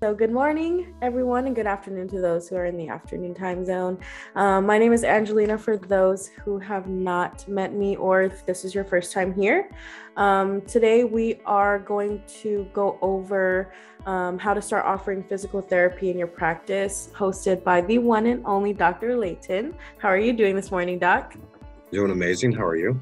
So, good morning, everyone, and good afternoon to those who are in the afternoon time zone. Um, my name is Angelina for those who have not met me or if this is your first time here. Um, today, we are going to go over um, how to start offering physical therapy in your practice, hosted by the one and only Dr. Layton. How are you doing this morning, Doc? Doing amazing. How are you?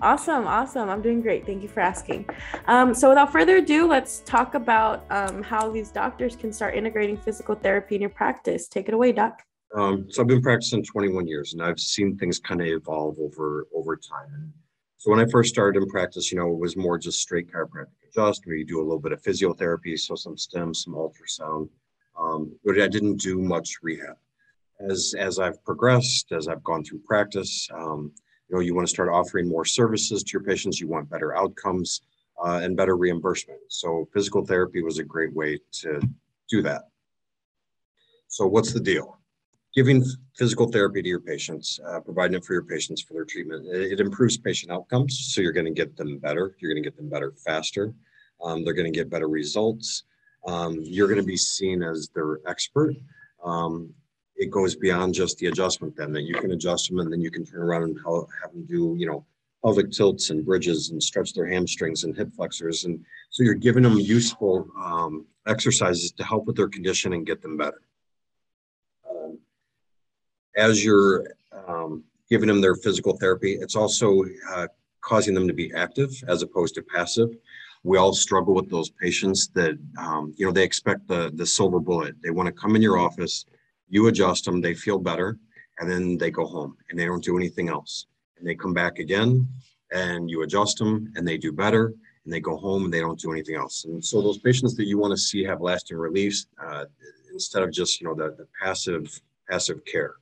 Awesome, awesome. I'm doing great. Thank you for asking. Um, so, without further ado, let's talk about um, how these doctors can start integrating physical therapy in your practice. Take it away, Doc. Um, so, I've been practicing 21 years, and I've seen things kind of evolve over over time. So, when I first started in practice, you know, it was more just straight chiropractic adjust, where you do a little bit of physiotherapy, so some stems, some ultrasound, um, but I didn't do much rehab. As as I've progressed, as I've gone through practice. You know you want to start offering more services to your patients you want better outcomes uh, and better reimbursement. So physical therapy was a great way to do that. So what's the deal? Giving physical therapy to your patients uh, providing it for your patients for their treatment it, it improves patient outcomes so you're going to get them better you're going to get them better faster um, they're going to get better results um, you're going to be seen as their expert um, it goes beyond just the adjustment then that you can adjust them and then you can turn around and have them do you know pelvic tilts and bridges and stretch their hamstrings and hip flexors. And so you're giving them useful um, exercises to help with their condition and get them better. Um, as you're um, giving them their physical therapy it's also uh, causing them to be active as opposed to passive. We all struggle with those patients that um, you know they expect the the silver bullet. They want to come in your office you adjust them, they feel better, and then they go home and they don't do anything else. And they come back again and you adjust them and they do better and they go home and they don't do anything else. And so those patients that you want to see have lasting relief uh, instead of just, you know, the, the passive, passive care.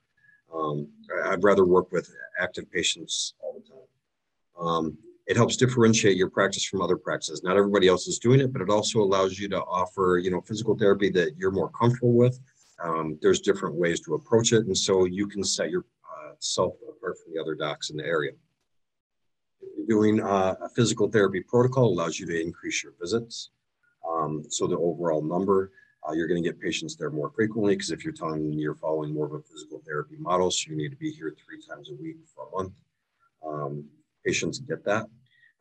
Um, I'd rather work with active patients all the time. Um, it helps differentiate your practice from other practices. Not everybody else is doing it, but it also allows you to offer, you know, physical therapy that you're more comfortable with um, there's different ways to approach it, and so you can set yourself uh, apart from the other docs in the area. Doing uh, a physical therapy protocol allows you to increase your visits. Um, so the overall number, uh, you're going to get patients there more frequently because if you're telling them you're following more of a physical therapy model, so you need to be here three times a week for a month. Um, patients get that.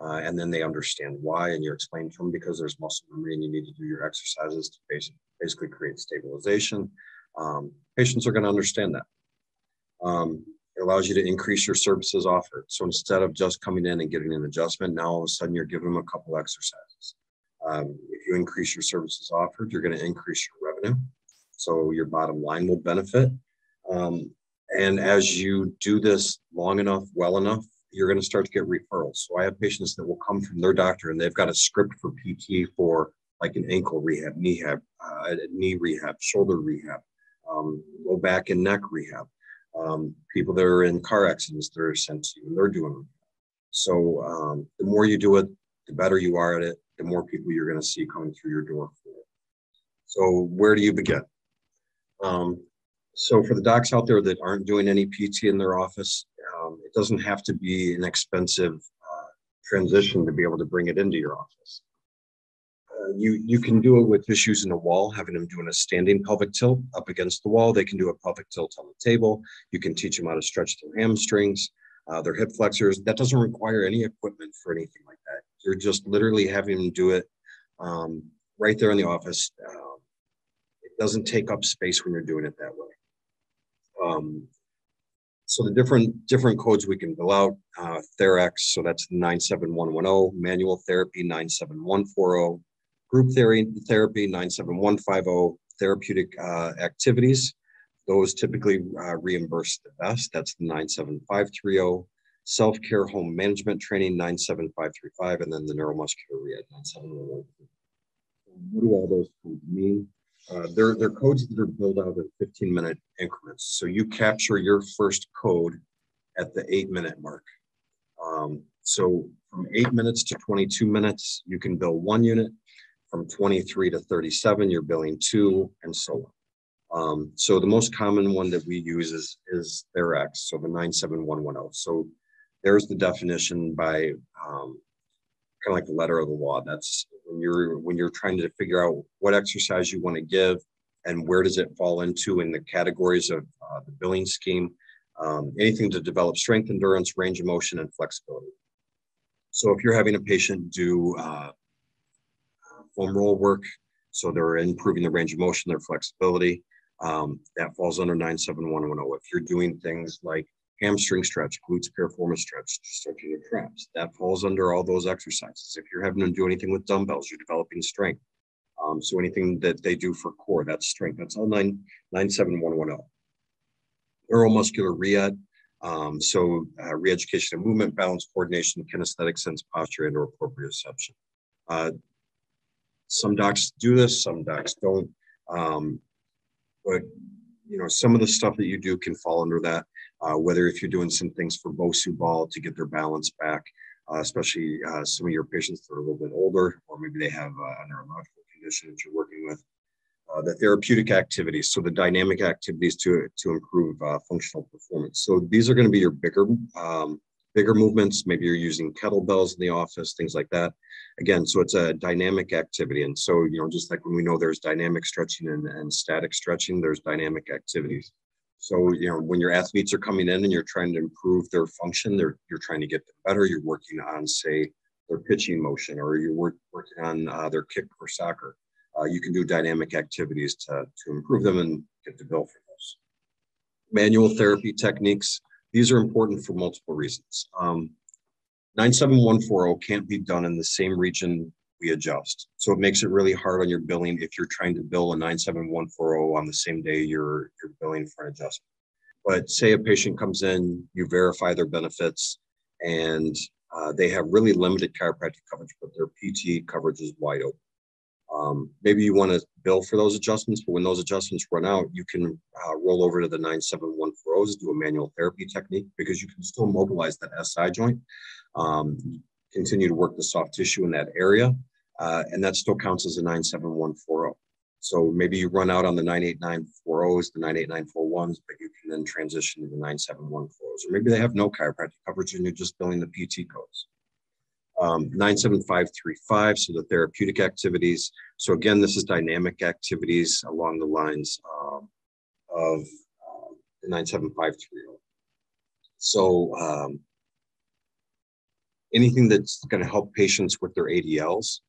Uh, and then they understand why, and you're explaining to them because there's muscle memory and you need to do your exercises to basically, basically create stabilization. Um, patients are going to understand that. Um, it allows you to increase your services offered. So instead of just coming in and getting an adjustment, now all of a sudden you're giving them a couple exercises. Um, if you increase your services offered, you're going to increase your revenue. So your bottom line will benefit. Um, and as you do this long enough, well enough, you're going to start to get referrals. So I have patients that will come from their doctor and they've got a script for PT for like an ankle rehab, knee rehab, uh, knee rehab, shoulder rehab, um, low back and neck rehab. Um, people that are in car accidents they're sent to you and they're doing. So um, the more you do it, the better you are at it, the more people you're going to see coming through your door for it. So where do you begin? Um, so for the docs out there that aren't doing any PT in their office, um, it doesn't have to be an expensive uh, transition to be able to bring it into your office. Uh, you you can do it with just using a wall, having them doing a standing pelvic tilt up against the wall. They can do a pelvic tilt on the table. You can teach them how to stretch their hamstrings, uh, their hip flexors. That doesn't require any equipment for anything like that. You're just literally having them do it um, right there in the office. Um, it doesn't take up space when you're doing it that way. Um, so the different different codes we can bill out, uh, TherEx, so that's 97110, manual therapy 97140, group theory, therapy 97150, therapeutic uh, activities, those typically uh, reimburse the best, that's the 97530, self-care home management training 97535, and then the neuromuscular rehab 97113. What do all those codes mean? Uh, they're, they're codes that are built out in 15 minute increments. So you capture your first code at the eight minute mark. Um, so from eight minutes to 22 minutes, you can bill one unit. From 23 to 37, you're billing two, and so on. Um, so the most common one that we use is, is TherEx, so the 97110. So there's the definition by um, kind of like the letter of the law. That's when you're when you're trying to figure out what exercise you want to give and where does it fall into in the categories of uh, the billing scheme. Um, anything to develop strength, endurance, range of motion, and flexibility. So if you're having a patient do uh, foam roll work, so they're improving the range of motion, their flexibility, um, that falls under 97110. If you're doing things like hamstring stretch, glutes piriformis stretch, stretching your traps, that falls under all those exercises. If you're having to do anything with dumbbells, you're developing strength. Um, so anything that they do for core, that's strength. That's all 9, 97110. Neuromuscular rehab. Um, so uh, re-education of movement, balance, coordination, kinesthetic sense, posture, and or proprioception. Uh, some docs do this, some docs don't. Um, but you know, some of the stuff that you do can fall under that. Uh, whether if you're doing some things for Bosu ball to get their balance back, uh, especially uh, some of your patients that are a little bit older, or maybe they have a neurological condition that you're working with. Uh, the therapeutic activities, so the dynamic activities to to improve uh, functional performance. So these are going to be your bigger um, bigger movements. Maybe you're using kettlebells in the office, things like that. Again, so it's a dynamic activity. And so, you know, just like when we know there's dynamic stretching and, and static stretching, there's dynamic activities. So, you know, when your athletes are coming in and you're trying to improve their function, they're, you're trying to get them better. You're working on, say, their pitching motion, or you're work, working on uh, their kick for soccer. Uh, you can do dynamic activities to, to improve them and get the bill for those. Manual therapy techniques. These are important for multiple reasons. Um, 97140 can't be done in the same region we adjust. So it makes it really hard on your billing if you're trying to bill a 97140 on the same day you're, you're billing for an adjustment. But say a patient comes in, you verify their benefits, and uh, they have really limited chiropractic coverage, but their PT coverage is wide open. Um, maybe you want to bill for those adjustments, but when those adjustments run out, you can uh, roll over to the 97140s, do a manual therapy technique because you can still mobilize that SI joint, um, continue to work the soft tissue in that area, uh, and that still counts as a 97140. So maybe you run out on the 98940s, the 98941s, but you can then transition to the 97140s. Or maybe they have no chiropractic coverage and you're just billing the PT codes um, 97535, so the therapeutic activities. So again, this is dynamic activities along the lines um, of uh, the 97530. So um, anything that's going to help patients with their ADLs.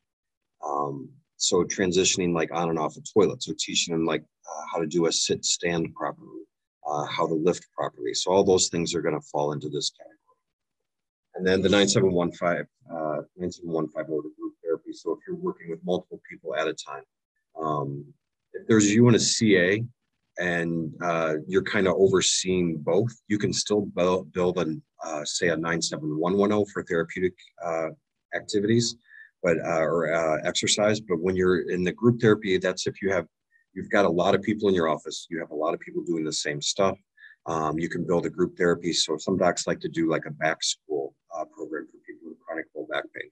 Um, so transitioning like on and off a toilet. So teaching them like uh, how to do a sit stand properly, uh, how to lift properly. So all those things are going to fall into this category. And then the 9715, uh, 9715 over group therapy. So if you're working with multiple people at a time, um, if there's you and a CA and uh, you're kind of overseeing both, you can still build, build a, uh, say a 97110 for therapeutic uh, activities, but uh, or uh, exercise. But when you're in the group therapy, that's if you have you've got a lot of people in your office, you have a lot of people doing the same stuff. Um, you can build a group therapy. So some docs like to do like a back school uh, program for people with chronic low back pain.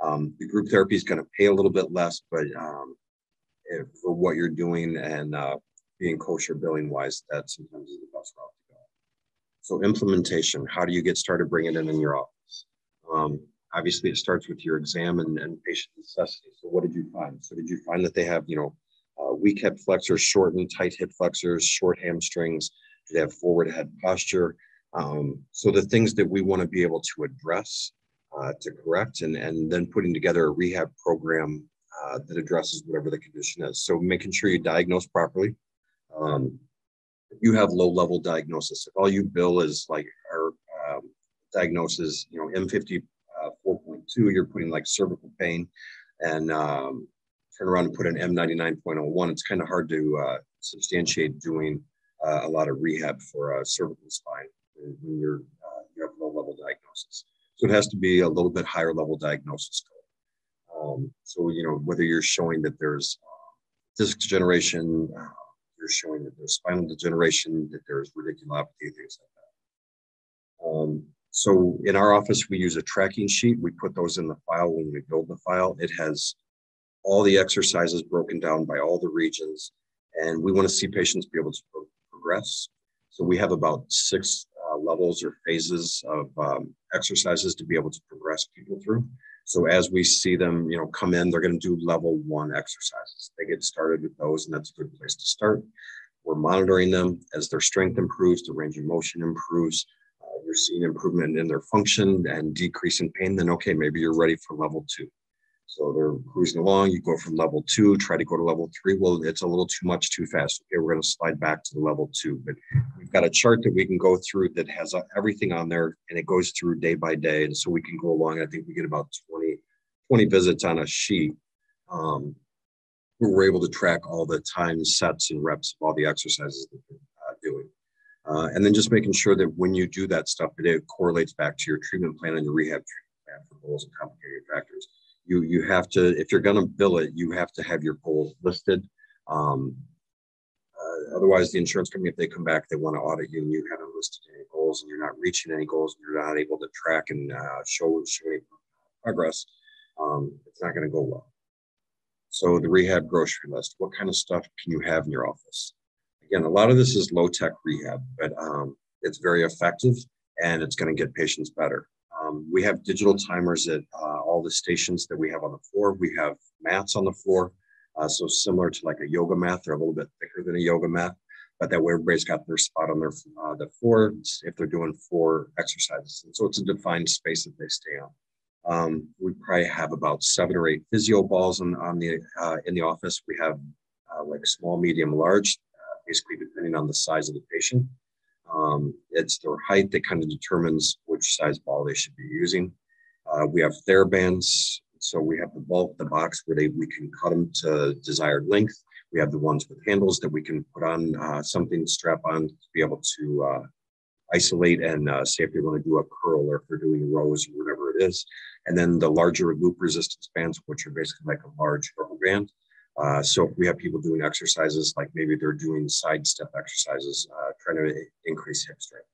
Um, the group therapy is going to pay a little bit less, but um, if, for what you're doing and uh, being kosher billing wise, that sometimes is the best route to go. So implementation, how do you get started bringing it in in your office? Obviously, it starts with your exam and, and patient necessity. So what did you find? So did you find that they have, you know, uh, weak hip flexors, short and tight hip flexors, short hamstrings? Do they have forward head posture? Um, so the things that we want to be able to address, uh, to correct, and, and then putting together a rehab program uh, that addresses whatever the condition is. So making sure you diagnose properly. Um, you have low level diagnosis. If all you bill is like our um, diagnosis, you know, M50 4.2, you're putting like cervical pain and um, turn around and put an M99.01, it's kind of hard to uh, substantiate doing uh, a lot of rehab for a cervical spine when you're uh, you have low level diagnosis. So it has to be a little bit higher level diagnosis Um, so you know whether you're showing that there's uh, disc degeneration, uh, you're showing that there's spinal degeneration, that there's radiculopathy, things like that. Um, so in our office, we use a tracking sheet. We put those in the file when we build the file. It has all the exercises broken down by all the regions, and we want to see patients be able to pro- progress. So we have about six levels or phases of um, exercises to be able to progress people through. So as we see them, you know, come in, they're going to do level one exercises. They get started with those, and that's a good place to start. We're monitoring them as their strength improves, the range of motion improves. You're seeing improvement in their function and decrease in pain. Then okay, maybe you're ready for level two. So they're cruising along. You go from level two, try to go to level three. Well, it's a little too much too fast. Okay, we're going to slide back to the level two. But we've got a chart that we can go through that has uh, everything on there and it goes through day by day. And so we can go along. I think we get about 20, 20 visits on a sheet. Um, we're able to track all the time sets, and reps of all the exercises that they're. Uh, and then just making sure that when you do that stuff, it correlates back to your treatment plan and your rehab treatment plan for goals and complicated factors. You you have to if you're going to bill it you have to have your goals listed. Um, uh, otherwise the insurance company if they come back they want to audit you and you haven't listed any goals and you're not reaching any goals and you're not able to track and uh, show show any progress um, it's not going to go well. So the rehab grocery list what kind of stuff can you have in your office again a lot of this is low tech rehab but um, it's very effective and it's going to get patients better um, we have digital timers at uh, all the stations that we have on the floor. We have mats on the floor. Uh, so similar to like a yoga mat, they're a little bit thicker than a yoga mat, but that way everybody's got their spot on their uh, the floor if they're doing four exercises. And so it's a defined space that they stay on. Um, we probably have about seven or eight physio balls on, on the uh, in the office. We have uh, like small, medium, large, basically depending on the size of the patient. Um, it's their height that kind of determines which size ball they should be using. Uh, we have TheraBands. So we have the bulk, the box where they, we can cut them to desired length. We have the ones with handles that we can put on uh, something strap on to be able to uh, isolate and uh, say if you're going to do a curl or if they're doing rows or whatever it is. And then the larger loop resistance bands, which are basically like a large rubber band. Uh, so we have people doing exercises, like maybe they're doing side step exercises, uh, trying to increase hip strength.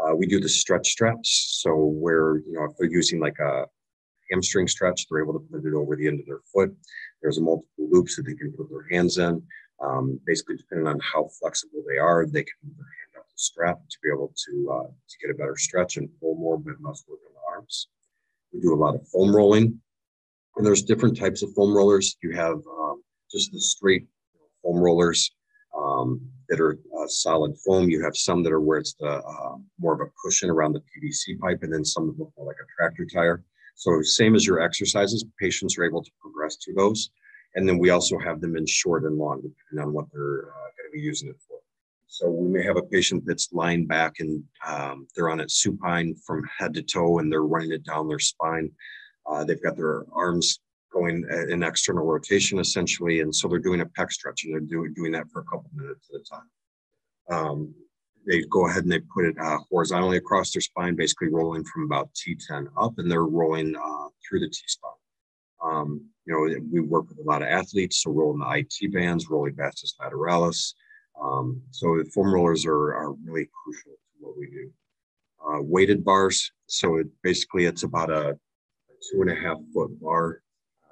Uh, we do the stretch straps. So where, you know, if they're using like a hamstring stretch, they're able to put it over the end of their foot. There's multiple loops that they can put their hands in. Um, basically, depending on how flexible they are, they can move their hand up the strap to be able to, uh, to get a better stretch and pull more muscle work in the arms. We do a lot of foam rolling. And there's different types of foam rollers. You have um, just the straight foam rollers um, that are uh, solid foam. You have some that are where it's the uh, more of a cushion around the PVC pipe, and then some that look more like a tractor tire. So same as your exercises, patients are able to progress to those. And then we also have them in short and long, depending on what they're uh, going to be using it for. So we may have a patient that's lying back and um, they're on it supine from head to toe, and they're running it down their spine. Uh, they've got their arms going in external rotation essentially, and so they're doing a pec stretch, and they're doing doing that for a couple minutes at a time. Um, they go ahead and they put it uh, horizontally across their spine, basically rolling from about T10 up, and they're rolling uh, through the T spine. Um, you know, we work with a lot of athletes, so rolling the IT bands, rolling vastus lateralis. Um, so the foam rollers are, are really crucial to what we do. Uh, weighted bars, so it basically it's about a two and a half foot bar,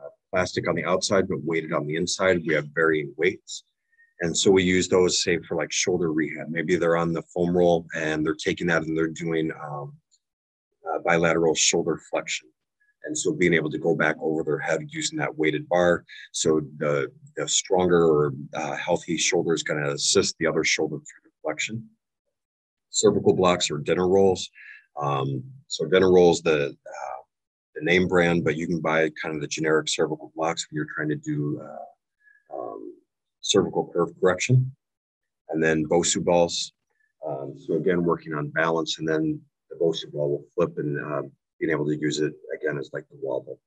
uh, plastic on the outside, but weighted on the inside. We have varying weights. And so we use those, say, for like shoulder rehab. Maybe they're on the foam roll and they're taking that and they're doing um, uh, bilateral shoulder flexion. And so being able to go back over their head using that weighted bar. So the, the stronger or uh, healthy shoulder is going to assist the other shoulder through flexion. Cervical blocks or Dennerolls. Um, so Dennerolls, the uh, the name brand, but you can buy kind of the generic cervical blocks when you're trying to do uh, um, cervical curve correction. And then Bosu balls. Um, so again, working on balance, and then the Bosu ball will flip and uh, being able to use it again as like the wobble.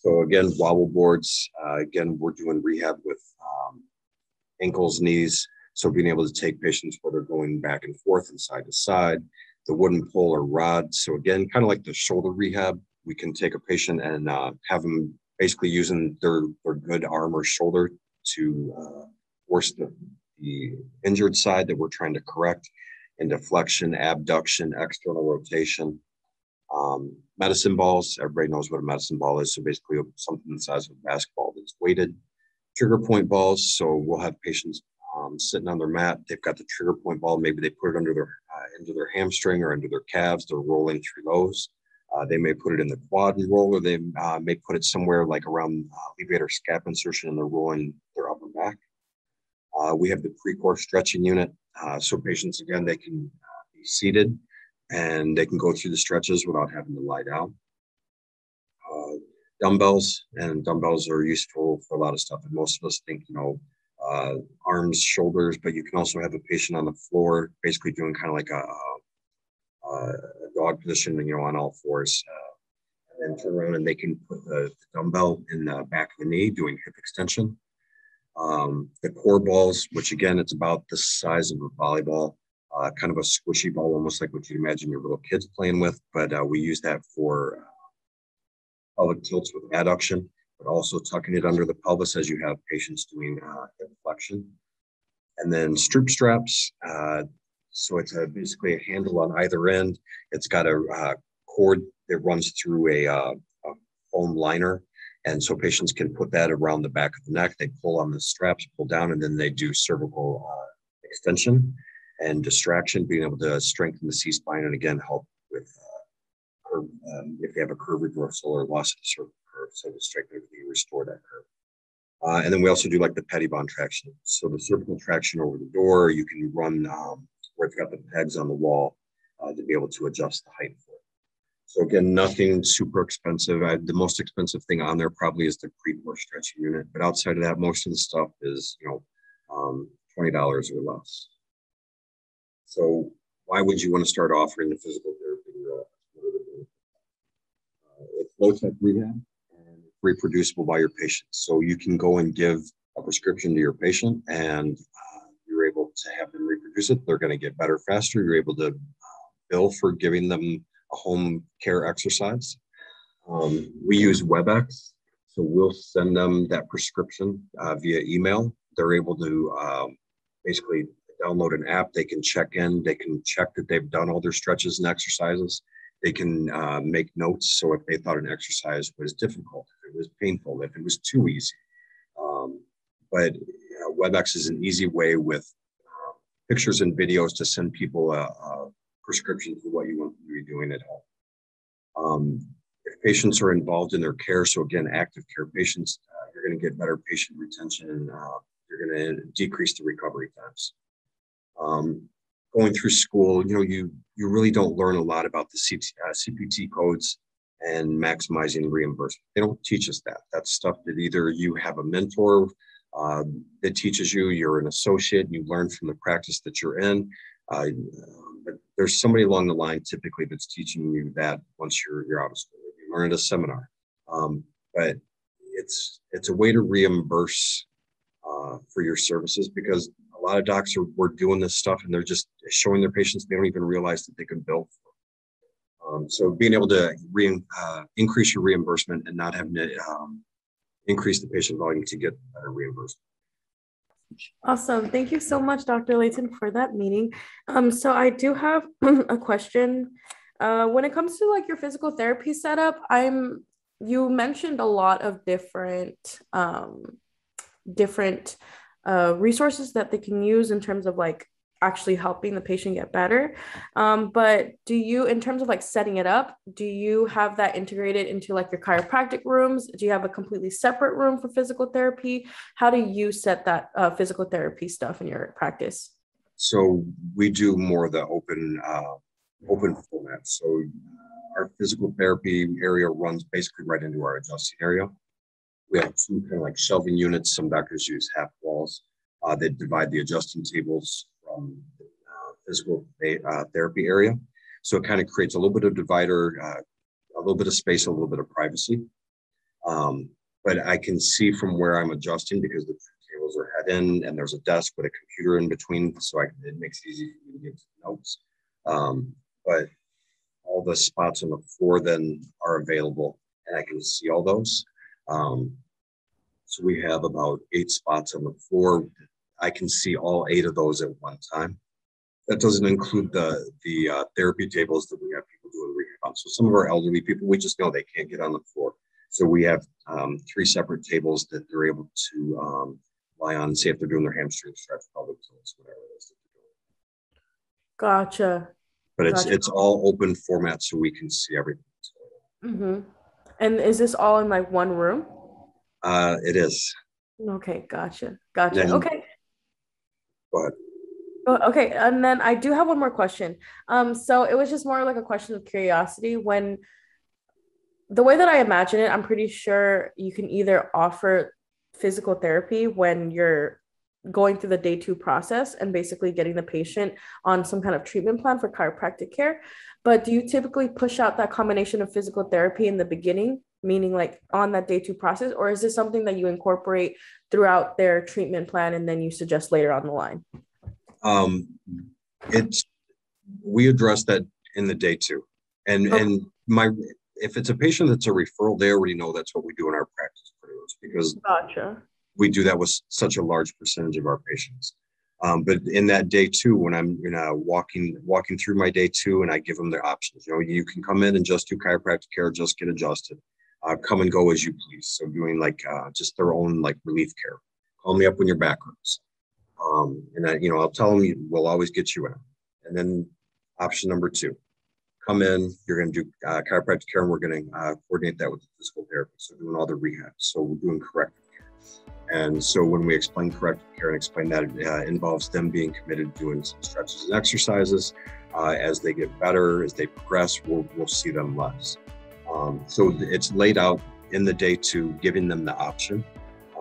So again, wobble boards. Uh, again, we're doing rehab with um, ankles, knees. So being able to take patients where they're going back and forth and side to side, the wooden pole or rod. So again, kind of like the shoulder rehab, we can take a patient and uh, have them basically using their, their good arm or shoulder to uh, force the, the injured side that we're trying to correct into flexion, abduction, external rotation. Um, medicine balls, everybody knows what a medicine ball is. So basically something the size of a basketball that's weighted. Trigger point balls. So we'll have patients um, sitting on their mat. They've got the trigger point ball. Maybe they put it under their into their hamstring or into their calves. They're rolling through those. Uh, they may put it in the quad and roll, or they uh, may put it somewhere like around uh, levator scap insertion and they're rolling their upper back. Uh, we have the Precor stretching unit. Uh, so patients, again, they can uh, be seated and they can go through the stretches without having to lie down. Uh, dumbbells and dumbbells are useful for a lot of stuff. And most of us think, you know, uh, arms, shoulders, but you can also have a patient on the floor, basically doing kind of like a, a, dog position, you know, on all fours. Uh, and then turn around and they can put the, the dumbbell in the back of the knee doing hip extension. Um, the core balls, which again, it's about the size of a volleyball, uh, kind of a squishy ball, almost like what you imagine your little kids playing with. But uh, we use that for uh, pelvic tilts with adduction, but also tucking it under the pelvis as you have patients doing uh, hip flexion. And then Stroop straps. Uh, so it's a, basically a handle on either end. It's got a uh, cord that runs through a, a foam liner and so patients can put that around the back of the neck. They pull on the straps, pull down, and then they do cervical uh, extension and distraction, being able to strengthen the C spine and again help with uh, curve, um, if they have a curve reversal or loss of the cervical curve. So the strengthen it, restore that curve. Uh, and then we also do like the Pettibon traction. So the cervical traction over the door, you can run um, where it's got the pegs on the wall uh, to be able to adjust the height for it. so again, nothing super expensive. I, the most expensive thing on there probably is the Precor stretching unit, but outside of that, most of the stuff is you know um, twenty dollars or less. So why would you want to start offering the physical therapy? Uh, it's low tech rehab reproducible by your patients. So you can go and give a prescription to your patient, and uh, you're able to have them reproduce it. They're going to get better faster. You're able to uh, bill for giving them a home care exercise. Um, we use WebEx, so we'll send them that prescription uh, via email. They're able to um, basically download an app. They can check in. They can check that they've done all their stretches and exercises. They can uh, make notes. So if they thought an exercise was difficult, if it was painful, if it was too easy. Um, but know, WebEx is an easy way with uh, pictures and videos to send people a, a prescription for what you want to be doing at home. Um, if patients are involved in their care, so again, active care patients, uh, you're going to get better patient retention uh, you're going to decrease the recovery times. Um, going through school, you know, you you really don't learn a lot about the uh, CPT codes and maximizing reimbursement. They don't teach us that. That's stuff that either you have a mentor uh, that teaches you, you're an associate, you learn from the practice that you're in. Uh, but there's somebody along the line typically that's teaching you that once you're you're out of school. You learn at a seminar, um, but it's it's a way to reimburse uh, for your services because a lot of docs are were doing this stuff and they're just showing their patients they don't even realize that they can bill for. Um, so being able to re- uh, increase your reimbursement and not having to um, increase the patient volume to get better reimbursement. Awesome. Thank you so much, Dr. Layton, for that meeting. Um, so I do have a question. Uh, when it comes to like your physical therapy setup, I'm you mentioned a lot of different um, different uh, resources that they can use in terms of like actually helping the patient get better. Um, but do you, in terms of like setting it up, do you have that integrated into like your chiropractic rooms? Do you have a completely separate room for physical therapy? How do you set that uh, physical therapy stuff in your practice? So we do more of the open, uh, open format. So our physical therapy area runs basically right into our adjusting area. We have two kind of like shelving units. Some doctors use half walls. Uh, that divide the adjusting tables um, uh, physical uh, therapy area. So it kind of creates a little bit of divider, uh, a little bit of space, a little bit of privacy. Um, but I can see from where I'm adjusting because the tables are head in and there's a desk with a computer in between. So I, it makes it easy to give notes. Um, but all the spots on the floor then are available and I can see all those. Um, so we have about eight spots on the floor I can see all eight of those at one time. That doesn't include the the uh, therapy tables that we have people doing rehab So some of our elderly people, we just know they can't get on the floor. So we have um, three separate tables that they're able to um, lie on and see if they're doing their hamstring stretch, pelvic tilts, whatever it is. Gotcha. But it's gotcha. it's all open format, so we can see everything. Mm-hmm. And is this all in like one room? Uh, it is. Okay, gotcha, gotcha. Then- okay. Ahead. Oh, okay, and then I do have one more question. Um, so it was just more like a question of curiosity. When the way that I imagine it, I'm pretty sure you can either offer physical therapy when you're going through the day two process and basically getting the patient on some kind of treatment plan for chiropractic care. But do you typically push out that combination of physical therapy in the beginning, meaning like on that day two process, or is this something that you incorporate throughout their treatment plan and then you suggest later on the line? Um, it's, we address that in the day two. And, Okay. and my, if it's a patient that's a referral, they already know that's what we do in our practice because Gotcha. We do that with such a large percentage of our patients. Um, but in that day two, when I'm you know walking walking through my day two, and I give them their options. You know, you can come in and just do chiropractic care, just get adjusted. Uh, come and go as you please. So doing like uh, just their own like relief care. Call me up when your back hurts. Um, and I, you know, I'll tell them we'll always get you in. And then option number two, come in. You're going to do uh, chiropractic care, and we're going to uh, coordinate that with the physical therapist. So doing all the rehab. So we're doing corrective care. And so when we explain corrective care and explain that, it uh, involves them being committed to doing some stretches and exercises. Uh, as they get better, as they progress, we'll, we'll see them less. Um, so it's laid out in the day to giving them the option.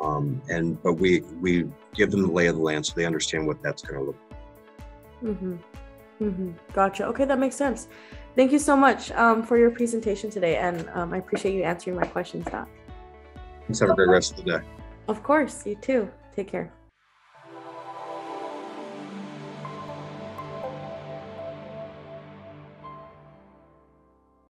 Um, and but we we give them the lay of the land so they understand what that's going to look. like. Mm-hmm. Mm-hmm. Gotcha. Okay, that makes sense. Thank you so much um, for your presentation today, and um, I appreciate you answering my questions. Doc. Let's have a great rest of the day. Of course, you too. Take care.